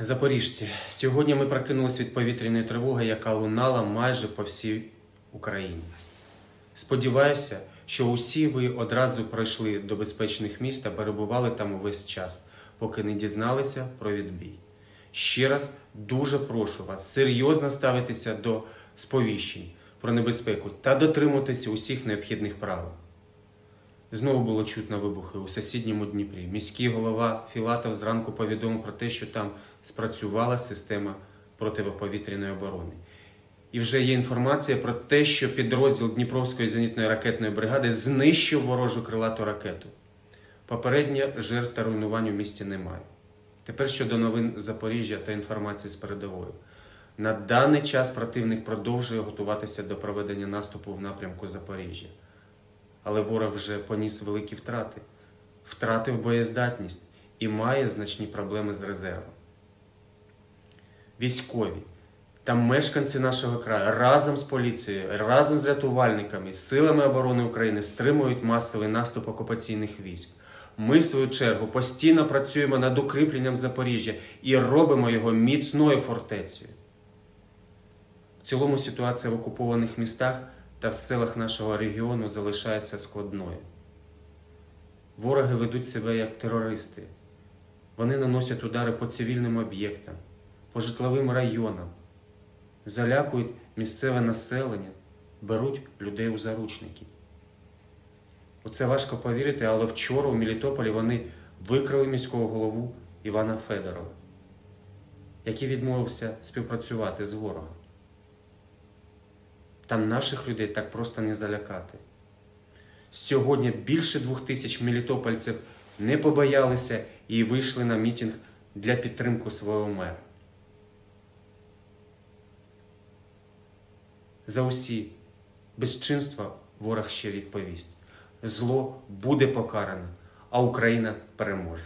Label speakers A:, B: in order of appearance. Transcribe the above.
A: Запоріжці, сьогодні ми прокинулись від повітряної тривоги, яка лунала майже по всій Україні. Сподіваюся, що усі ви одразу пройшли до безпечних міст та перебували там увесь час, поки не дізналися про відбій. Ще раз дуже прошу вас серйозно ставитися до сповіщень про небезпеку та дотримуватися усіх необхідних правил. Знову було чутно вибухи у сусідньому Дніпрі. Міський голова Філатов зранку повідомив про те, що там спрацювала система протиповітряної оборони. І вже є інформація про те, що підрозділ Дніпровської зенітної ракетної бригади знищив ворожу крилату ракету. Попередньо жертв та руйнувань у місті немає. Тепер щодо новин Запоріжжя та інформації з передовою. На даний час противник продовжує готуватися до проведення наступу в напрямку Запоріжжя. Але ворог вже поніс великі втрати, втратив боєздатність і має значні проблеми з резервом. Військові та мешканці нашого краю разом з поліцією, разом з рятувальниками, силами оборони України стримують масовий наступ окупаційних військ. Ми, в свою чергу, постійно працюємо над укріпленням Запоріжжя і робимо його міцною фортецею. В цілому ситуація в окупованих містах та в селах нашого регіону залишається складною. Вороги ведуть себе як терористи. Вони наносять удари по цивільним об'єктам, по житловим районам, залякують місцеве населення, беруть людей у заручники. У це важко повірити, але вчора у Мелітополі вони викрили міського голову Івана Федорова, який відмовився співпрацювати з ворогом. Там наших людей так просто не залякати. Сьогодні більше двох тисяч мелітопольців не побоялися і вийшли на мітинг для підтримки свого мера. За усі безчинства ворог ще відповість. Зло буде покарано, а Україна переможе.